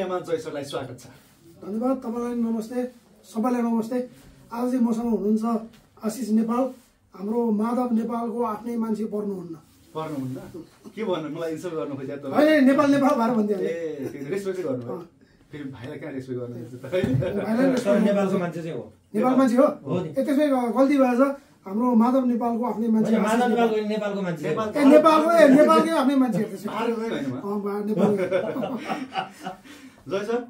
स्वागत छ। धन्यवाद तपाईँलाई नमस्ते। सबैलाई नमस्ते। आज चाहिँ मसँग हुनुहुन्छ आशिष नेपाल। हाम्रो माधव नेपालको आफ्नै मान्छे पर्नुहुन्न। पर्नुहुन्न? के भन्नु? मलाई इन्सल्ट गर्नु खोज्या त। होइन नेपाल नेपाल भएर फेरि रेस्पेक्ट गर्नु फेरि भाइलाई कहाँ रेस्पेक्ट गर्नुहुन्छ नेपालको मान्छे चाहिँ हो। नेपाल मान्छे हो? त्यसमै गल्ती भएछ हाम्रो माधव नेपालको आफ्नै मान्छे नेपालको नेपालको मान्छे। नेपाल ए नेपालको ए नेपालकै आफ्नै मान्छे हो त्यसमा भारतमै होइन म अँ, बा- नेपाल जय सर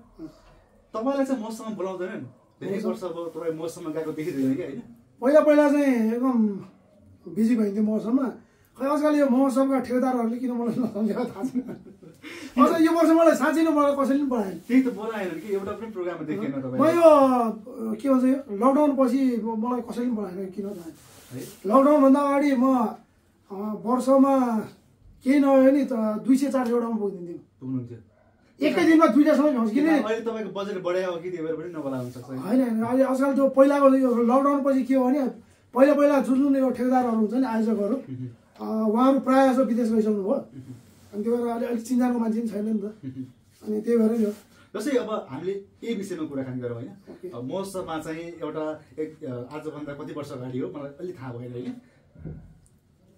तपाईँलाई चाहिँ मसँग बोलाउँदैनन् धेरै वर्ष अब तपाईँ मसँग गएको देखिँदैन कि होइन? पहिला पहिला चाहिँ एकदम बिजी भइन्थ्यो मौसममा। खै आजकल यो मौसमका ठेकेदारहरूले किन मलाई नसम्झेको थाहा छैन? अझ यो वर्ष मलाई साँच्चै नै मलाई कसैले पनि पढाएन। त्यही त बोलाएन कि एउटा पनि प्रोग्राममा देखेन म यो के भन्छ यो लकडाउन पछि मलाई कसैले पनि पढाएन किन लकडाउनभन्दा अगाडि म वर्षमा केही नभए नि त दुई सय चार सयवटामा पुगिदिन्थ्यो। पुग्नुहुन्थ्यो। एकै दिनमा दुइटासम्म भ्याउँछ किन अहिले तपाईँको बजेट बढायो कि त्यही भएर पनि नबोलाउनु सक्छ होइन होइन अहिले आजकल त्यो पहिलाको यो लकडाउन पछि के हो भने पहिला पहिला जुन जुन यो ठेकेदारहरू हुन्छ नि आयोजकहरू। उहाँहरू प्रायः जस्तो विदेश गइसक्नु भयो अनि त्यो भएर अहिले अलिक चिन्जानको मान्छे पनि छैन नि त अनि त्यही भएर नि हो जस्तै अब हामीले यही विषयमा कुराकानी गरौँ होइन महोत्सवमा चाहिँ एउटा एक आजभन्दा कति वर्ष अगाडि हो मलाई अलिक थाहा भएन होइन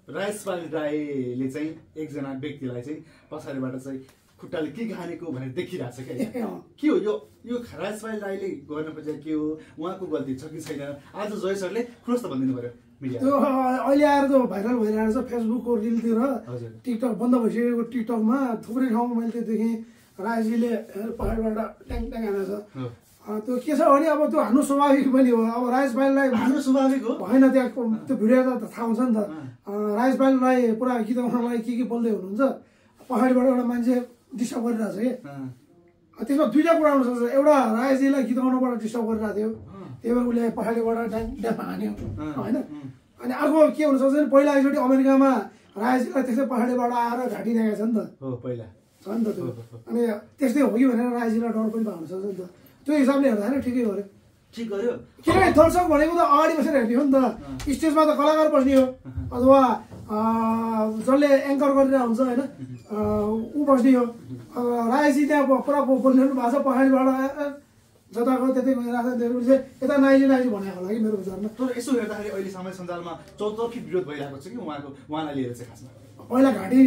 राजेशपाल राईले चाहिँ एकजना व्यक्तिलाई चाहिँ पछाडिबाट चाहिँ खुट्टाले के घानेको भनेर देखिरहेको छ क्या। के हो यो यो राजेशपाल राईले गर्न खोजेको के हो उहाँको गल्ती छ कि छैन आज जय सरले खुलस्त भनिदिनु पऱ्यो त्यो अहिले आएर त भाइरल भइरहेको छ फेसबुकको रिलतिर टिकटक बन्द भइसकेको टिकटकमा थुप्रै ठाउँमा मैले त्यो देखेँ। राजीले पहाडबाट ट्याङ ट्याङ हानेको छ। त्यो के छ भने अब त्यो हाम्रो स्वाभाविक पनि हो। अब राजेश भाइलाई हाम्रो स्वाभाविक हो। भएन त्यहाँ त्यो भिडियो त थाहा हुन्छ नि त। भाइलाई पुरा गीत गाउनलाई के के बोल्दै हुनुहुन्छ? पहाडबाट एउटा मान्छे डिस्टर्ब गरिरहेको छ कि त्यसमा दुईवटा कुरा हुनसक्छ एउटा राजेशजीलाई गीत गाउनबाट डिस्टर्ब गरिरहेको थियो। त्यही भएर उसले पहाडीबाट ड्याङ हान्यो। होइन? अनि अर्को के हुनसक्छ भने पहिला एकचोटि अमेरिकामा राजेशजीलाई त्यस्तै पहाडीबाट आएर घाँटिरहेको छ नि त। हो पहिला। छ नि त त्यो। अनि त्यस्तै हो कि भनेर राजेशजीलाई डर पनि भएको सक्छ नि त। त्यो हिसाबले हेर्दाखेरि ठिकै हो अरे ठिक गर्यो किनभने दर्शक भनेको त अगाडि बसेर हेर्ने हो नि त। स्टेजमा त कलाकार बस्ने हो। अथवा जसले एङ्कर गरेर हुन्छ होइन? ऊ बस्ने हो। रायजी त्यहाँ पुरा बो- बोलिरहनु भएको छ ए, जता गयो त्यतै गइरहेको छ त्यसपछि यता नाइजी नाइजी भनेको होला कि मेरो विचारमा। तर यसो हेर्दाखेरि अहिले सामाजिक सञ्जालमा चौतर्फी विरोध भइरहेको छ कि उहाँको उहाँलाई लिएर चाहिँ खासमा? पहिला घाँटी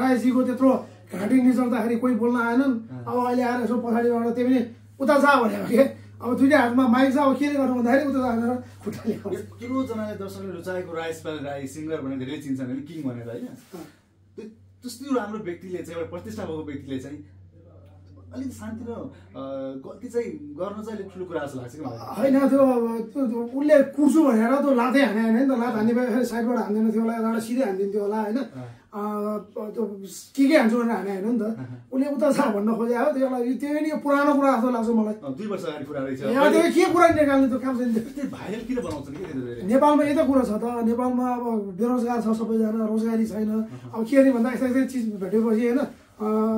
रायजीको त्यत्रो घाँटी निचल्दाखेरि कोही बोल्न आएनन्। अब अहिले आएर यसो पछाडिबाट त्यो पनि उता जा भनेको के? अब दुइटै हातमा माइक छ अब के गर्नु भन्दाखेरि उता जानेर खुट्टाले दर्शकले रुचाएको राजेशपाल राई सिङ्गर भनेर धेरै चिन्छन् किङ भनेर होइन। त्यो त्यस्तो राम्रो व्यक्तिले चाहिँ एउटा प्रतिष्ठा भएको व्यक्तिले चाहिँ अलिकति शान्ति र गल्ती चाहिँ गर्न चाहिँ अलिक ठुलो कुरा जस्तो लाग्छ कि मलाई? होइन त्यो अब त्यो उसले कुर्छु भनेर त्यो लातै हाने होइन नि त लात हान्ने भए साइडबाट हान्दैन थियो होला यताबाट सिधै हानिदिन्थ्यो होला होइन? त्यो के के हान्छु भनेर हाने होइन नि त। उसले उता छ भन्न खोजे हो त्यो लागि त्यो नि पुरानो कुरा जस्तो लाग्छ मलाई। दुई वर्ष अगाडि कुरा रहेछ के कुरा निकाल्ने त्यो काम भाइरल किन बनाउँछन् कि नेपालमा यता कुरा छ त। नेपालमा अब बेरोजगार छ सबैजना रोजगारी छैन। अब के अरे भन्दा यस्ता यस्तै चिज भेटेपछि होइन?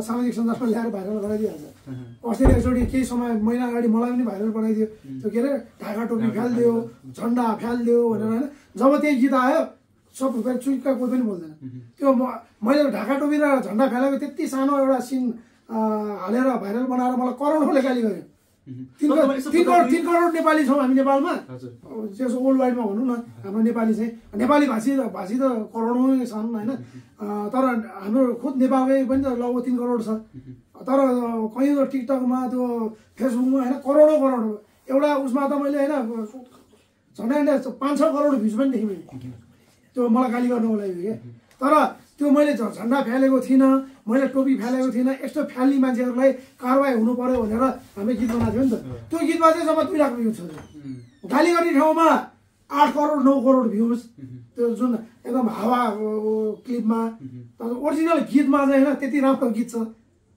सामाजिक सञ्जालमा ल्याएर भाइरल गराइदिइहाल्छ। अस्ति एकचोटि केही समय महिना अगाडि मलाई पनि भाइरल बनाइदियो त्यो के अरे ढाका टोपी फ्यालिदियो झन्डा फ्यालिदियो भनेर होइन। जब त्यही गीत आयो सब फेरि चुइक्का कोही पनि बोल्दैन। त्यो म- मैले ढाका टोपी र झन्डा फ्यालेको त्यति सानो एउटा सिन हालेर भाइरल बनाएर मलाई करोडौँले गाली गर्यो तिन करोड तिन करोड नेपाली छौँ हामी नेपालमा। त्यसो वर्ल्ड वाइडमा भनौँ न हाम्रो नेपाली चाहिँ नेपाली भाषी भाषी त करोडौँ छन् होइन? अँ, तर हाम्रो खुद नेपालकै पनि त लगभग तिन करोड छ। तर कहीँ त टिकटकमा त्यो फेसबुकमा होइन करोडौँ करोड। एउटा उसमा त मैले होइन झन्डै झन्डै पाँच छ करोड भ्युज पनि देखेँ मैले। त्यो मलाई गाली गर्नुको लागि के? तर त्यो मैले झन्डा फ्यालेको थिइनँ। मैले टोपी फ्यालेको थिइनँ। यस्तो फ्याल्ने मान्छेहरूलाई कारवाही हुनु पर्यो भनेर हामीले गीत बनाएको थियो नि त। त्यो गीतमा चाहिँ जब दुई लाख भ्युज छ। गाली गर्ने ठाउँमा आठ करोड नौ करोड भ्युज। त्यो जुन एकदम हावा क्लिपमा। ओरिजिनल गीतमा चाहिँ होइन त्यति राम्रो गीत छ।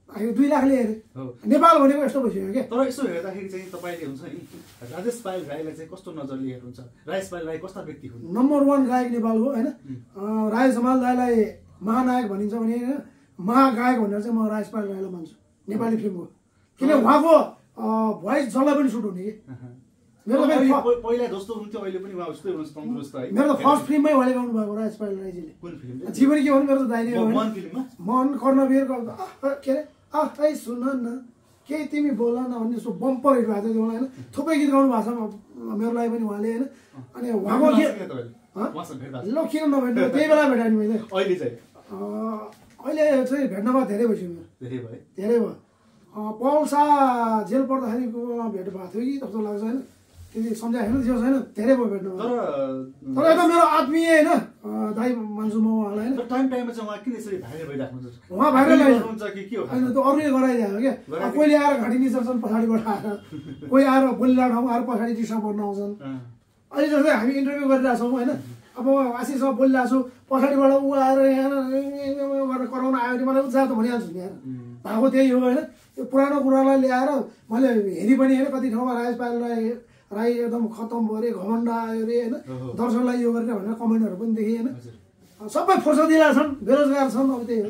यो दुई लाखले हेरे हो। नेपाल भनेको यस्तो भइसक्यो क्या। तर यसो हेर्दाखेरि चाहिँ तपाईँले हुन्छ नि राजेश पायल राईलाई चाहिँ कस्तो नजरले हेर्नुहुन्छ? राजेश पायल राई कस्ता व्यक्ति हुन्? नम्बर वान गायक नेपालको होइन? अँ, राजेश हमाल दाईलाई महानायक भनिन्छ भने होइन महागायक भनेर चाहिँ म राजेश पाल राईलाई मान्छु नेपाली फिल्मको। किन उहाँको भोइस जसलाई पनि सुट हुने कि? मेरो त है। फर्स्ट फिल्ममै उहाँले गाउनु भएको राजेश पाल राईजीले फिल्म जीवन के भन्नु मेरो त हो होइन? मन कर्णवीरको के अरे? आफै सुन न। केही तिमी बोल न भन्ने जस्तो बम्पर हिट भएको थियो त्यो होइन? थुप्रै गीत गाउनु भएको छ मेरो लागि पनि उहाँले होइन? अनि उहाँको गीत हँ? ल किन नभेट्नु? त्यही बेला भेटाएँ नि मैले? अहिले चाहिँ? अहिले चाहिँ भेट्न भयो धेरै भइसक्यो। धेरै भयो। धेरै भयो। शाह जेल पर्दाखेरिको बेलामा भेट भएको थियो कि जस्तो लाग्छ होइन। त्यति सम्झाएको थियो छैन धेरै भयो भेट्नु तर एकदम मेरो आत्मीय होइन। दाइ मान्छु म उहाँलाई होइन। टाइम टाइममा चाहिँ उहाँ किन यसरी भाइरल भइराख्नुहुन्छ उहाँ भाइरल कि के हो? होइन त्यो अरूले गराइदियो क्या। कोहीले आएर घाँटी निचाउँछन् पछाडिबाट आएर। कोही आएर बोलिला ठाउँमा आएर पछाडि डिस्टर्ब गर्न आउँछन्। अहिले जस्तै हामी इन्टरभ्यू गरिरहेछौँ होइन। अब म आशिषसँग बोलिरहेको छु पछाडिबाट ऊ आएर यहाँ गरेर कराउन आयो भने मलाई उत्साह त भनिहाल्छु नि यहाँ भएको त्यही हो होइन। त्यो पुरानो कुरालाई ल्याएर मैले हेरि पनि होइन कति ठाउँमा राजपाल राई राई एकदम खतम भयो अरे घमण्ड आयो अरे होइन ओहो। दर्शकलाई यो गरेर भनेर कमेन्टहरू पनि देखेँ होइन। सबै फुर्सदिला छन् बेरोजगार छन् अब त्यही हो।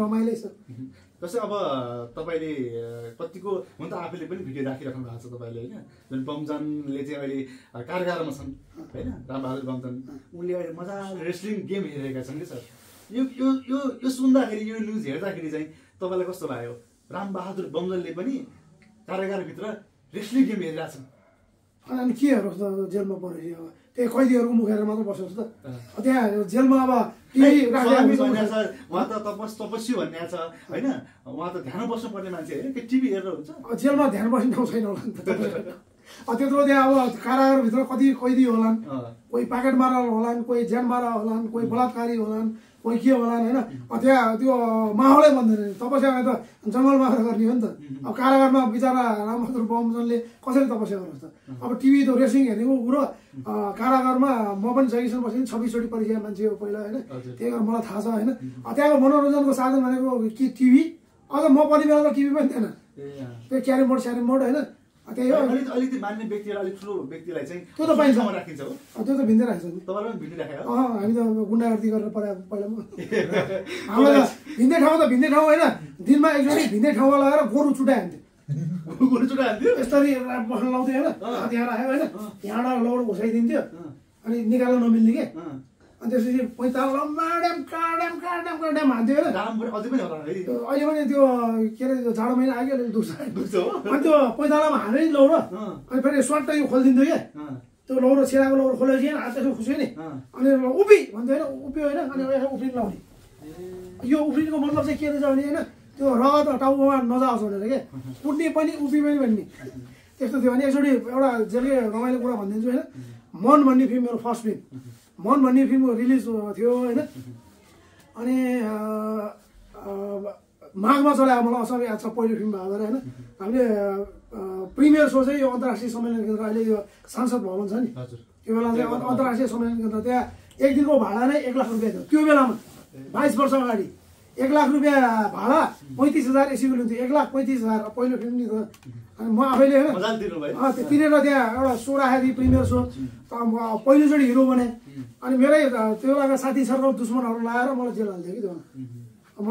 रमाइलो छ। जस्तै अब तपाईँले कतिको हुन त आफैले पनि भिडियो राखिराख्नु भएको छ तपाईँले होइन? जुन बमजनले चाहिँ अहिले कारागारमा छन् होइन? रामबहादुर बमजन उनले अहिले मजाले रेस्लिङ गेम हेरिरहेका छन् कि सर? यो यो यो यो सुन्दाखेरि यो न्युज हेर्दाखेरि चाहिँ तपाईँलाई कस्तो लाग्यो? रामबहादुर बमजनले पनि कारागारभित्र रेस्लिङ गेम हेरिरहेछन्। अनि के त जेलमा अब? त्यही कैदीहरूको मुख हेरेर मात्र बस्नुहोस् त। अब त्यहाँ जेलमा अब टिभी राखेर स्वामी हुन्छ। भन्ने छ उहाँ त तपस तपस्वी भन्ने छ होइन? उहाँ त ध्यान बस्नुपर्ने मान्छे होइन? कि टिभी हेरेर हुन्छ। अब जेलमा ध्यान बस्ने ठाउँ छैन होला नि त। अब त्यत्रो त्यहाँ अब कारागारभित्र कति कैदी होलान् कोही प्याकेट मारा होलान् कोही ज्यान मारा होलान् कोही बलात्कारी होलान् कोही के होलान् होइन? त्यहाँ त्यो माहौलै बन्दैन नि। तपस्या त जङ्गल मात्र गर्ने हो नि त। अब कारागारमा बिचरा रामबहादुर बमजनले कसरी तपस्या गर्नुहोस् त अब टिभी त रेसिङ हेर्नेको कुरो अँ, कारागारमा म पनि सकेसम्म बसेँ छब्बिसचोटि परिचय मान्छे हो पहिला होइन। त्यही भएर मलाई थाहा छ होइन? त्यहाँको मनोरञ्जनको साधन भनेको के टिभी? अझ म पढ्ने बेला त टिभी पनि थिएन। त्यो क्यारम बोर्ड स्यारम बोर्ड होइन? त्यही हो। अलिकति अलिकति मान्ने व्यक्तिलाई अलिक ठुलो व्यक्तिलाई चाहिँ त्यो त पाइन्छ। राखिन्छ हो। त्यो त भिन्दै राखेको छ तपाईँलाई पनि भिडियो राखेको हो? अँ हामी त गुन्डागर्दी गरेर पढाएको पहिला हामीलाई त भिन्दै ठाउँ त भिन्दै ठाउँ होइन। दिनमा एकचोटि भिन्दै ठाउँमा लगाएर गोरु चुटाइहाल्थ्यो। गोरु चुटा हान्थ्यो यस्तरी बस्न लाउँथ्यो होइन। हतियार आयो होइन। यहाँबाट लौड घुसाइदिन्थ्यो। अनि निकाल्न नमिल्ने के। अनि त्यसपछि पैँताल माड्याम काड्याम काड्याम काड्याम हान्थ्यो होइन। अझै पनि होला अहिले पनि त्यो के अरे त्यो जाडो महिना आयो अलिअलि दुख्छ। हो। अनि त्यो पैँतालामा हाल्यो नि लौरो। अनि फेरि स्वाट यो खोलिदिन्थ्यो क्या त्यो लौरो छिराको लौरो खोलेपछि होइन हात त्यसो खुस्यो नि। अनि उभि भन्थ्यो होइन उभियो होइन अनि उफ्रिन लाउने यो उफ्रिनुको मतलब चाहिँ के रहेछ भने होइन त्यो रगत टाउकोमा नजाओस् भनेर के? कुट्ने पनि उभि पनि भन्ने। त्यस्तो थियो भने एकचोटि एउटा जेलकै रमाइलो कुरा भनिदिन्छु होइन मन भन्ने फिल्म मेरो फर्स्ट फिल्म। मन भन्ने फिल्म रिलिज थियो होइन? अनि माघमा चलायो मलाई असाध्यै याद छ पहिलो फिल्म भएको होइन? हामीले प्रिमियर सो चाहिँ यो अन्तर्राष्ट्रिय सम्मेलन केन्द्र अहिले यो सांसद भवन छ नि। हजुर। त्यो बेला चाहिँ अन्- अन्तर्राष्ट्रिय सम्मेलन केन्द्र त्यहाँ एक दिनको भाडा नै एक लाख रुपियाँ थियो। त्यो बेलामा बाइस वर्ष अगाडि। एक लाख रुपियाँ भाडा पैँतिस हजार एसीको लिन्थ्यो। एक लाख पैँतिस हजार पहिलो फिल्म नि त अनि म आफैले होइन तिरेर त्यहाँ एउटा सो राखेको थिएँ प्रिमियर सो त म पहिलोचोटि हिरो बने। अनि मेरै त्यो बेलाका साथी सर्कल दुश्मनहरू लगाएर मलाई जेल हाल्थ्यो कि त्यो म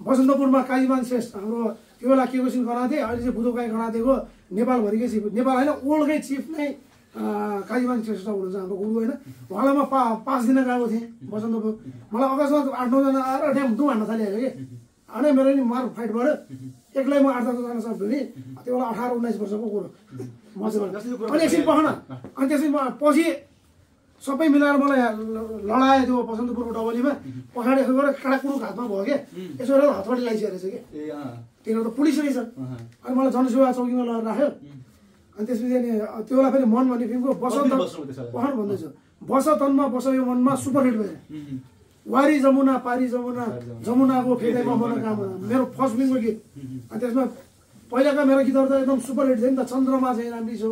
बसन्तपुरमा कालीमान श्रेष्ठ हाम्रो त्यो बेला के कोसिन गराएको थिएँ अहिले चाहिँ बुधोकाई गराएको नेपालभरिकै चिफ नेपाल होइन ओल्डकै चिफ नै कालीमान श्रेष्ठ हुनुहुन्छ हाम्रो गुरु होइन। उहाँलाई म पा पाँच दिन गएको थिएँ बसन्तपुर मलाई अकस्मात आठ नौजना आएर ड्याम डुम हान्न थालिहाल्यो कि। अनि मेरो नि मार फाइट भयो। एक्लै म आठ दसजना सक्छु नि त्यो बेला अठार उन्नाइस वर्षको कुरो। मसँग अनि एकछिन पखन अनि त्यसपछि म पछि सबै मिलाएर मलाई लडायो त्यो बसन्तपुरको डबलीमा। पछाडि यसो गरेर काँडाकुडुक हातमा भयो क्या यसो गरेर हतपट्टि लगाइसकेको रहेछ कि। तिनीहरू त पुलिस रहेछ। अनि मलाई जनसेवा चौकीमा लगेर राख्यो। अनि त्यसपछि अनि त्यो बेला फेरि मन भन्ने फिल्मको होला? पहर भन्दैछु। बस तनमा बस यो मनमा सुपर हिट भयो। वारी जमुना पारी जमुना। जमुनाको फेदैमा मनोकामना मेरो फर्स्ट फिल्मको गीत। अनि त्यसमा पहिलाका मेरो गीतहरू त एकदम सुपर हिट थियो नि त। चन्द्रमा चाहिँ राम्री छौ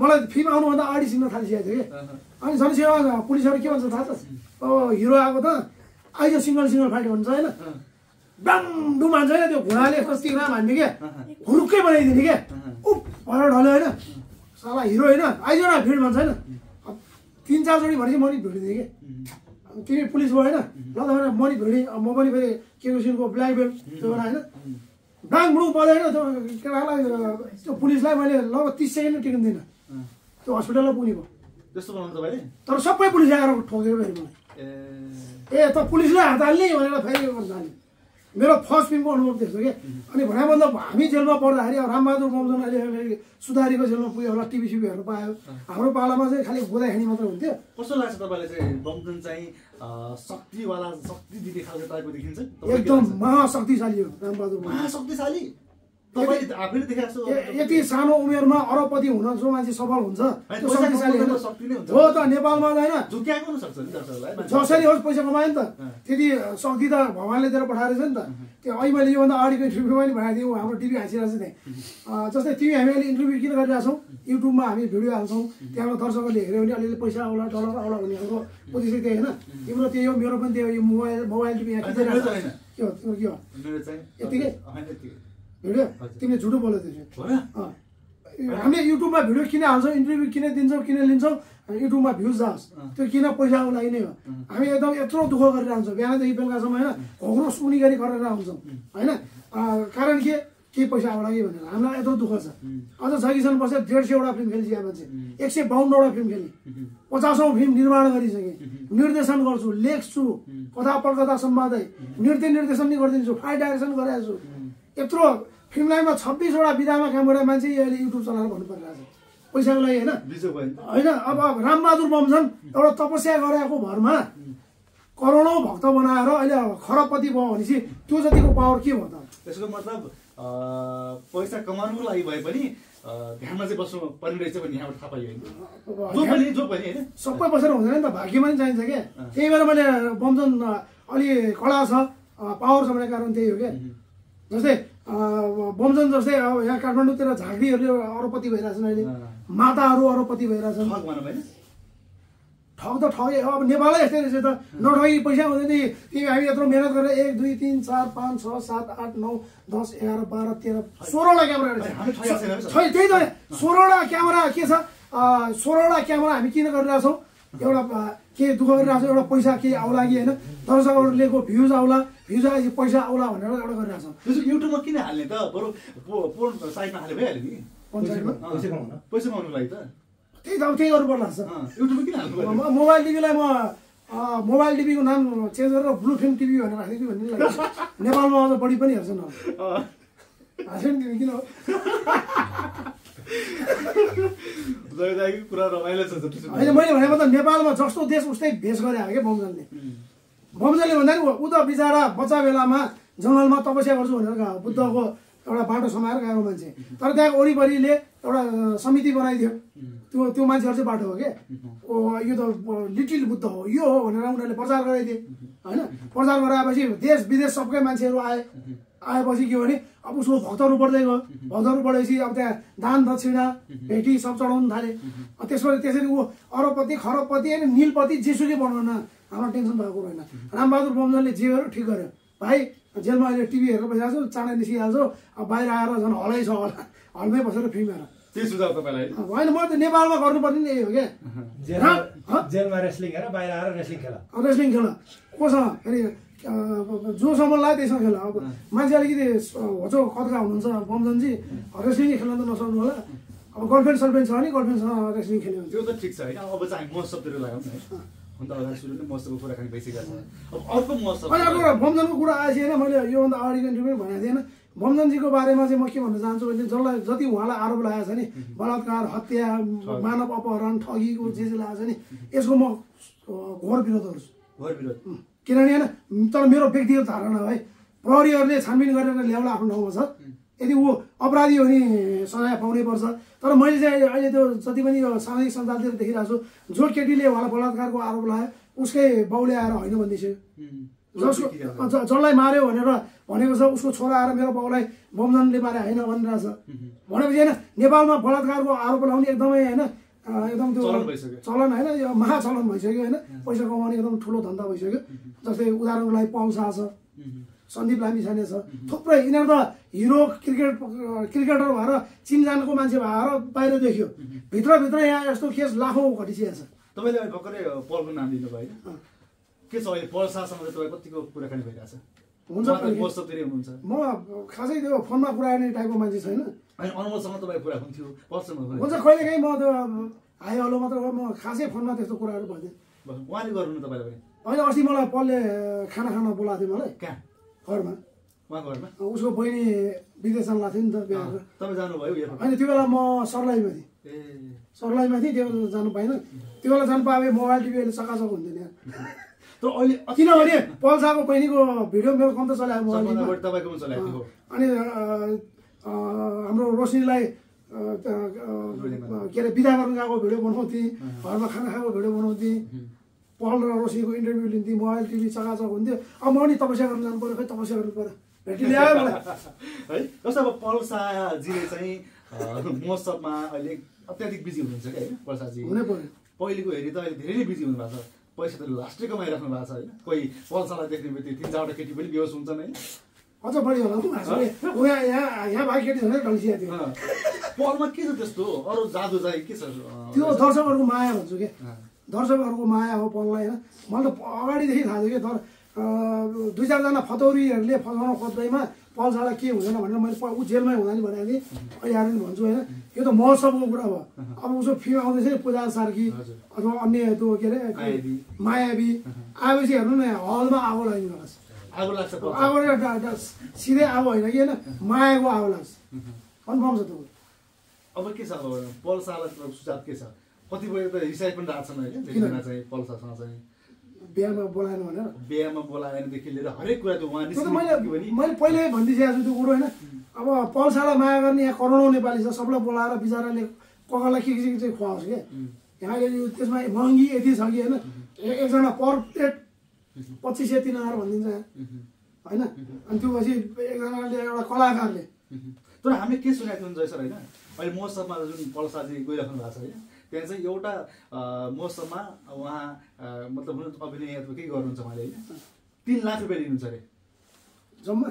मलाई फिल्म आउनुभन्दा अगाडि चिन्न थालिसकेको थियो कि। अनि जनसेवा पुलिसहरू के भन्छ थाहा छ? अब हिरो आएको त आइज सिङ्गल सिङ्गल फाइट भन्छ होइन। डाङ डुम हान्छ होइन त्यो घुँडाले। कति राम हान्ने क्या हुरुक्कै बनाइदिने क्या उप भएर ढल्यो होइन। साला हिरो होइन। आइज न भिड भन्छ होइन। तिन चारचोटि भनेपछि म नि भिडिदिएँ कि तिमी पुलिस भयो होइन। ल त भने म नि भिडेँ म पनि फेरि के किसिमको ब्ल्याक बेल्ट त्यो बेला होइन। डाङ बुडुङ पऱ्यो होइन त्यो केटालाई त्यो पुलिसलाई मैले लगभग तिस सेकेन्ड टिकन दिइनँ। त्यो हस्पिटलमा पुगेको तर सबै पुलिस आएर ठोकेर फेरि मलाई। ए। ए त पुलिसले हात हाल्ने भनेर फेरि हाल्ने मेरो फर्स्ट फिल्मको अनुभव त्यस्तो के? अनि भने मतलब हामी जेलमा पढ्दाखेरि अब रामबहादुर बमजन अहिले सुधारीको जेलमा पुग्यो होला टिभी सिभी हेर्नु पायो। हाम्रो पालामा चाहिँ खालि गोदाखेनी मात्र हुन्थ्यो। कस्तो लाग्छ तपाईँलाई चाहिँ बमजन चाहिँ शक्तिवाला शक्ति दिने खालको टाइपको देखिन्छ? एकदम? महाशक्तिशाली हो रामबहादुर महाशक्तिशाली? यति सानो उमेरमा अरबपति हुन जो मान्छे सफल हुन्छ त्यो शक्तिशाली। हो त नेपालमा त होइन। जसरी होस् पैसा कमायो नि त। त्यति शक्ति त भगवान्ले दिएर पठाएको छ नि त। त्यो अहिले मैले योभन्दा अगाडिको इन्टरभ्यूमा पनि भनेको थिएँ हाम्रो टिभी हाँसिरहेको छ त्यहाँ। जस्तै तिमी हामी अहिले इन्टरभ्यू किन गरिरहेछौँ? युट्युबमा हामी भिडियो हाल्छौँ। त्यहाँबाट दर्शकहरूले हेऱ्यो भने अलिअलि पैसा आउला डलर आउला भन्ने खालको उद्देश्य त्यही होइन। तिम्रो त्यही हो मेरो पनि त्यही हो यो मोबाइल मोबाइल टिभी यहाँ के हो तिम्रो के? होइन। भिडियो। तिमीले झुटो बोल्यो? अँ। हामीले युट्युबमा भिडियो किन हाल्छौँ इन्टरभ्यू किन दिन्छौँ किन लिन्छौँ युट्युबमा भ्युज जाओस्। त्यो किन पैसाको लागि नै हो। हामी एकदम यत्रो दुःख गरेर हुन्छौँ बिहानदेखि बेलुकासम्म होइन घोग्रो सुनी गरी गरेर हुन्छौँ होइन? कारण के? केही पैसा आउला कि भनेर। हामीलाई यत्रो दुःख छ। अझ छकिसन बसेर डेढ सयवटा फिल्म खेलिसके मान्छे। एक सय बाहन्नवटा फिल्म खेलेँ पचासौँ फिल्म निर्माण गरिसकेँ। निर्देशन गर्छु लेख्छु। कथा पटकथा सम्वादै। नृत्य निर्देशन पनि गरिदिन्छु। फाइट डाइरेक्सन गरेको छु यत्रो फिल्म लाइनमा छब्बिसवटा विधामा काम गरेर मान्छे अहिले युट्युब चलाएर भन्नु परिरहेको छ। पैसाको लागि होइन। होइन अब रामबहादुर बमजन एउटा तपस्या गरेको भरमा करोडौँ भक्त बनाएर अहिले अब खरबपति भयो भनेपछि त्यो जतिको पावर के भयो त? त्यसको मतलब पैसा कमाउनुको लागि भए पनि ध्यानमा चाहिँ बस्नु पर्ने रहेछ भन्ने यहाँबाट थाहा पाइयो होइन जो अब पनि जो पनि होइन? सबै बसेर हुँदैन नि त भाग्यमा पनि चाहिन्छ क्या। त्यही भएर मैले बमजन अलि कडा छ पावर छ भन्ने कारण त्यही हो क्या। जस्तै बमजन जस्तै अब यहाँ काठमाडौँतिर झाँक्रीहरूले अरबपति भइरहेछन् अहिले। माताहरू अरबपति भइरहेछन्। ठग त ठगै अब नेपालै यस्तै रहेछ त। नठगी पैसा हुँदैन नि तिमी हामी यत्रो मिहिनेत गरेर एक दुई तिन चार पाँच छ सात आठ नौ दस एघार बाह्र तेह्र सोह्रवटा क्यामेरा रहेछ। त्यही त। सोह्रवटा क्यामेरा के छ? सोह्रवटा क्यामेरा हामी किन गरिरहेछौँ? एउटा के दुःख गरिरहेको छ एउटा पैसा केही आउला कि होइन दर्शकहरूलेको भ्युज आउला भ्युज आएपछि पैसा आउला भनेर एउटा गरिरहेछौँ। त्यसो युट्युबमा किन हाल्ने त? बरु पोर्न साइडमा हाले भइहाल्यो नि। पैसा कमाउन। लागि त। त्यही त अब त्यही गर्नु पर्ला युट्युबमा किन हाल्नु मोबाइल टिभीलाई म अँ, मोबाइल टिभीको नाम चेन्ज गरेर ब्लु फिल्म टिभी भनेर राखिदियो भन्ने लाग्छ नेपालमा अझ बढी पनि हेर्छन् हाँस्यो नि तिमी किन कुरा रमाइलो छ। होइन मैले भनेको त नेपालमा जस्तो देश उस्तै भेष गरे हो क्या बमजनले? बमजनले भन्दा नि ऊ त बिचरा बच्चा बेलामा जङ्गलमा तपस्या गर्छु भनेर गएको बुद्धको एउटा बाटो समाएर गएको मान्छे? तर त्यहाँ वरिपरिले एउटा समिति बनाइदियो। त्यो त्यो मान्छेहरू चाहिँ बाटो हो क्या ओ यो त लिटिल बुद्ध हो यो हो भनेर उनीहरूले प्रचार गराइदिए। होइन? प्रचार गराएपछि देश विदेश सबकै मान्छेहरू आए। आएपछि के भने अब उसको भक्तहरू बढ्दै गयो भक्तहरू बढेपछि अब त्यहाँ दान दक्षिणा भेटी सब चढाउनु थाले। अब त्यसपछि त्यसरी ऊ अरबपति खरबपति होइन निलपति जेसुकै बनाउन हाम्रो टेन्सन भएको होइन। रामबहादुर बमजनले जे गर्यो ठिक गर्यो। भाइ जेलमा अहिले टिभी हेरेर बसिरहेको छु चाँडै निस्किहाल्छु। अब बाहिर आएर झन् हलै छ होला। हलमै बसेर फिल्म हेर। होइन म त नेपालमा गर्नुपर्ने नि यही हो? क्या रेस्लिङ हेर बाहिर आएर रेस्लिङ खेल। रेस्लिङ खेल। कोसँग फेरि जोसम्म लाग्यो त्यहीसँग खेल अब मान्छे अलिकति होचो कतका हुनुहुन्छ बमजनजी रेस्लिङ खेल्न त नसक्नु होला। अब गर्लफ्रेन्ड सर्लफ्रेन्ड छ भने गर्लफ्रेन्डसँग रेस्लिङ खेल्यो। त्यो त ठिक छ होइन। अब चाहिँ हामी महोत्सवतिर लाग्यौँ न है। अन्त अगाडि सुरु नै महोत्सवको कुराकानी भइसकेको छ। अब अर्को महोत्सव। अर्को बमजनको कुरा आएपछि होइन मैले योभन्दा अगाडिको इन्टरभ्यू भनेको थिएन बमजनजीको बारेमा चाहिँ म के भन्न चाहन्छु भने जसलाई जति उहाँलाई आरोप लागेको छ नि बलात्कार हत्या मानव अपहरण ठगीको जे जे लागेको छ नि यसको म घोर विरोध गर्छु। घर विरोध। किनभने होइन तर मेरो व्यक्तिगत धारणा है प्रहरीहरूले छानबिन गरेर ल्याउला आफ्नो ठाउँमा छ। यदि ऊ अपराधी हो भने सजाय पाउनै पर्छ। तर मैले चाहिँ अहिले त्यो जति पनि यो सामाजिक सञ्जालतिर देखिरहेको छु जो केटीले उहाँलाई बलात्कारको आरोप लगायो उसकै बाउले आएर होइन भनिदिन्छु जसको जसलाई मार्यो भनेर भनेको छ उसको छोरा आएर मेरो बाउलाई बमजनले मारे होइन भनिरहेको छ भनेपछि होइन नेपालमा बलात्कारको आरोप लगाउने एकदमै होइन एकदम त्यो चलन भइसक्यो। चलन होइन यो महाचलन भइसक्यो होइन। पैसा कमाउने एकदम ठुलो धन्दा भइसक्यो। जस्तै उदाहरणको लागि शाह छ। सन्दीप लामिछाने छ। थुप्रै यिनीहरू त हिरो क्रिकेट क्रिकेटर भएर चिनजानको मान्छे भएर बाहिर देखियो। भित्रभित्र यहाँ यस्तो केस लाखौँ घटिसकेको छ। तपाईँले भर्खरै पलको नाम लिनुभयो होइन। के छ अहिले? पल शाहसँग चाहिँ तपाईँ कतिको कुराकानी भइरहेछ? हुन्छ कहिले- म खासै त्यो फोनमा कुरा गर्ने टाइपको मान्छे छैन। होइन अनमोलसँग तपाईँ कुरा हुन्थ्यो हुन्छ कहिलेकाहीँ म त्यो हाई हलो मात्र हो म खासै फोनमा त्यस्तो कुराहरू भन्थेँ उहाँले गर्नु तपाईँलाई होइन अस्ति मलाई पलले खाना खान बोलाएको थियो मलाई। कहाँ? घरमा। घरमा? उसको बहिनी विदेश जानु लाग्थ्यो नि त बिहा गरेर। तपाईँ जानुभयो होइन त्यो बेला म सर्लाहीमा थिएँ। ए। सर्लाहीमा थिएँ त्यो जानु पाइनँ। त्यो बेला जानु पाए मोबाइल टिभी अहिले चकाचक हुन्थ्यो नि तर अहिले किनभने पल्साको बहिनीको भिडियो मेरो कम त पनि चलाएको अनि हाम्रो रोशनीलाई के अरे बिदा गर्नु गएको भिडियो बनाउँथेँ घरमा खाना खाएको भिडियो बनाउँथेँ। पल र रोशनीको इन्टरभ्यू लिन्थेँ मोबाइल टिभी चकाचक हुन्थ्यो। अब म नि तपस्या गर्नु जानु पऱ्यो खै तपस्या गर्नु पऱ्यो। भेटी ल्यायो मलाई। है जस्तो अब पल्साजीले चाहिँ महोत्सवमा अहिले अत्याधिक बिजी हुनुहुन्छ क्या होइन पल्साजी? हुनै पऱ्यो। पहिलेको हेरी त अहिले धेरै नै बिजी हुनुभएको छ। पैसा त लास्टै कमाइराख्नु भएको छ होइन? कोही पल्सालाई देख्ने बित्तिकै तिन चारवटा केटी पनि बेहोस हुन्छन् होइन? अझ बढी होला यहाँ यहाँ भाइ केटी झन् ढल्सिया थियो। अँ। पलमा के छ त्यस्तो? अरू जादु चाहिँ के छ? त्यो दर्शकहरूको माया भन्छु अँ। दर्शकहरूको माया हो पललाई होइन? मलाई त अगाडिदेखि थाहा थियो कि दुई चारजना फतौरीहरूले फसाउन खोज्दैमा पल्सालाई के हुँदैन भनेर मैले ऊ जेलमै हुँदा नि भनेको थिएँ। अहिले आएर भन्छु होइन यो त महोत्सवको कुरा भयो अब उसको फिल्म आउँदैछ नि पूजा सार्की। अथवा अन्य त्यो के अरे मायावी। आएपछि हेर्नु न हलमा आगो लाग्ने आगो लाग्छ आगो सिधै आगो होइन कि होइन मायाको आगो लाग्छ। कन्फर्म छ त्यो अब के छ अब पल्सालाई सुझाव के छ? कतिपय त रिसाइ पनि राख्छन् होइन पल्सासँग चाहिँ। बिहामा बोलाएन भनेर। बिहामा बोलाएनदेखि लिएर हरेक कुरा त उहाँ मैले मैले पहिल्यै भनिदिइसकेको छु त्यो कुरो होइन। अब पल्सालाई माया गर्ने यहाँ करोडौँ नेपाली छ सबलाई बोलाएर बिचराले ककालाई के के चाहिँ खुवाओस् क्या यहाँ अहिले यो त्यसमा महँगी यति छ कि होइन? एकजना पर प्लेट पच्चिस सय तिन हजार भनिदिन्छ। यहाँ होइन? अनि त्यो पछि एकजनाले एउटा कलाकारले। तर हामीले के सुनेको थियौँ जय सर होइन? अहिले महोत्सवमा जुन पल्साजी गइराख्नु भएको छ होइन? त्यहाँ चाहिँ एउटा महोत्सवमा उहाँ मतलब अभिनय अथवा के गर्नुहुन्छ उहाँले होइन? तिन लाख रुपियाँ लिनुहुन्छ अरे। जम्मा।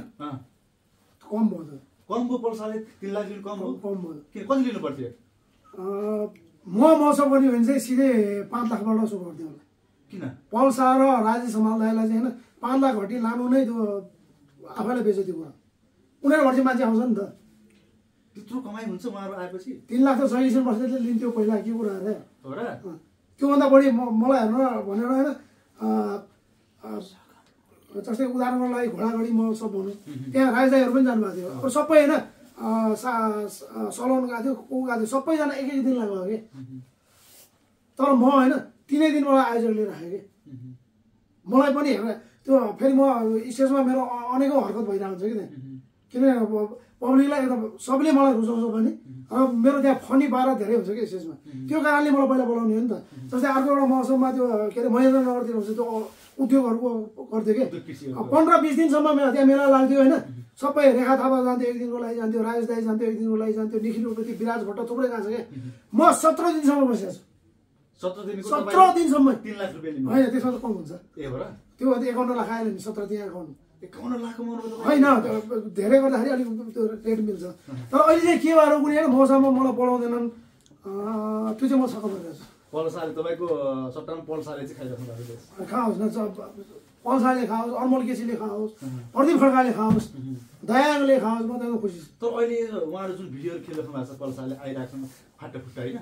कम भयो कम भयो पल्साले तिन लाख लिनु कम हो? कम भयो। किन कति लिनु पर्थ्यो म मौसम गर्ने भने चाहिँ सिधै पाँच लाखबाट सुरु गर्थेँ होला। किन? पल्सा र राजेश हमाल दाईलाई चाहिँ होइन पाँच लाख घटी लानु नै त्यो आफैलाई बेच्यो त्यो कुरा। उनीहरूबाट चाहिँ मान्छे आउँछ नि त। त्यत्रो कमाइ हुन्छ उहाँहरू आएपछि। तिन लाख त सैलिसन बस्नेले लिन्थ्यो पहिला के कुरा अरे? हो र। त्योभन्दा बढी म मलाई हेर्नु भनेर होइन जस्तै उदाहरणको लागि घोडागढी महोत्सव भनौँ। त्यहाँ राजदाईहरू पनि जानुभएको थियो। अब सबै होइन अँ, सा स- सलाउन गएको थियो को गएको थियो सबैजना एक एक दिन लाग्यो कि। तर म होइन तिनै दिन मलाई आयोजक लिएर राखेँ कि। मलाई पनि हेर त्यो फेरि म स्टेजमा मेरो अनेकौँ हरकत भइरहेको हुन्छ कि त्यहाँ। किनभने अब पब्लिकलाई एउटा सबले मलाई रुचाउँछ भने र मेरो त्यहाँ फनी पारा धेरै हुन्छ कि स्टेजमा। त्यो कारणले मलाई पहिला बोलाउने हो नि त। जस्तै अर्को एउटा मौसममा त्यो के अरे महेन्द्रनगरतिर हुन्छ त्यो उद्योगहरूको गर्थ्यो कि पन्ध्र बिस दिनसम्म मेरो त्यहाँ मेला लाग्थ्यो होइन। सबै रेखा थापा जान्थ्यो एक दिनको लागि जान्थ्यो राजेश दाई जान्थ्यो एक दिनको लागि जान्थ्यो निखिल उप्रेती विराज भट्ट थुप्रै गएको छ क्या म सत्र दिनसम्म बसेको छु। सत्र दिनसम्म। होइन त्यसमा त कम हुन्छ। त्यो एकाउन्न लाख आयो नि सत्र त्यहाँ एकाउन्न एकाउन्न लाख कमाउनु पो तपाईँ? होइन धेरै गर्दाखेरि अलिक त्यो रेट मिल्छ। तर अहिले चाहिँ के भएर कुनै होइन मौसममा मलाई बोलाउँदैनन् अँ, त्यो चाहिँ म छक्क परिरहेको छु पल्साले तपाईँको सट्टामा पल्साले चाहिँ खाइराख्नु भएको थियो खाओस् न पल्साले खाओस् अनमोल केसीले खाओस् प्रदीप खड्काले खाओस् दयाङले खाओस् म त खुसी छु। तर अहिले उहाँहरू जुन भिडियोहरू खेलिराख्नु भएको छ पल्साले आइरहेको छ फाटा फुट्टा होइन?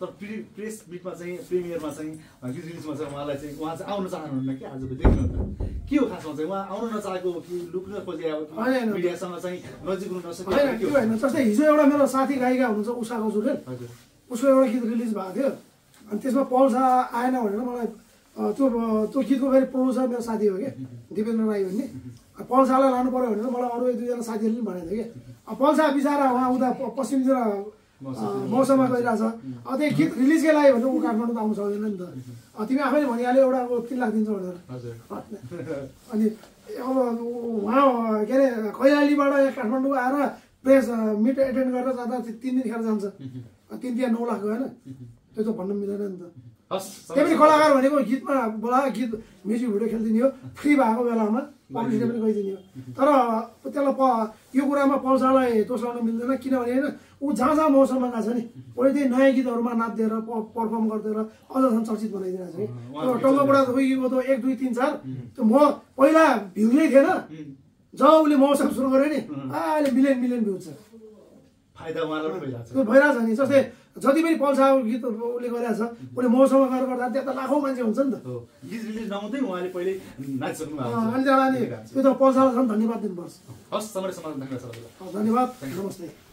तर प्रि प्रेस मिटमा चाहिँ प्रिमियरमा चाहिँ गीत रिलिजमा चाहिँ उहाँलाई चाहिँ उहाँ चाहिँ आउन चाहनुहुन्न कि आज देख्नुहुन्न के हो खासमा चाहिँ? उहाँ आउनु नचाहेको हो कि लुक्न खोजे अब। मिडियासँग चाहिँ नजिक हुन? होइन जस्तै हिजो एउटा मेरो साथी गायिका हुनुहुन्छ उषा गजुरेल हजुर। उसको एउटा गीत रिलिज भएको थियो। अनि त्यसमा पल्सा आएन भनेर मलाई त्यो त्यो गीतको फेरि प्रड्युसर मेरो साथी हो कि दिपेन्द्र राई भन्ने। पल्सालाई लानु पऱ्यो भनेर मलाई अरू एक दुईजना साथीहरूले पनि भनेको थियो कि अब पल्सा बिचरा उहाँ उता पश्चिमतिर मौसममा गइरहेछ अब त्यो गीत रिलिजकै लागि भनेर ऊ काठमाडौँ त आउनु सक्दैन नि त। तिमी आफैले भनिहाल्यो एउटा तिन लाख दिन्छ भनेर। अनि अब उहाँ के अरे कैलालीबाट यहाँ काठमाडौँ आएर प्रेस मिट एटेन्ड गरेर जाँदा तिन दिन खेर जान्छ। तिन तिन नौ लाख गएन त्यो त भन्नु मिलेन नि त। त्यही पनि कलाकार भनेको गीतमा बोलाएर गीत म्युजिक भिडियो खेलिदिने हो। फ्री भएको बेलामा पब्लिसिटी पनि गइदिने हो। तर त्यसलाई प यो कुरामा पल्सालाई दोष मिल्दैन किनभने होइन ऊ जहाँ जहाँ मौसममा गएको छ नि उसले त्यही नयाँ गीतहरूमा नाचिदिएर प- पर्फर्म गरिदिएर अझसम्म चर्चित बनाइदिरहेको छ कि त्यो टङ्गबुढा गएको त एक दुई तिन चार त्यो म पहिला भ्यू नै थिएन जब उसले मौसम सुरु गर्यो नि अहिले मिलियन मिलियन भ्यू छ। फाइदा भइरहेछ नि। जस्तै जति पनि पल्साको गीत उसले गरिरहेछ उसले मौसममा गरेर गर्दा त्यहाँ त लाखौँ मान्छे हुन्छ नि त। हो। गीत रिलिज नहुँदै उहाँले पहिले नाचिसक्नु भएको अँ, छ। अनि त्यहाँ अनि त्यो त पल्सालाई झन् धन्यवाद दिनुपर्छ। हस् छ। धन्यवाद। नमस्ते।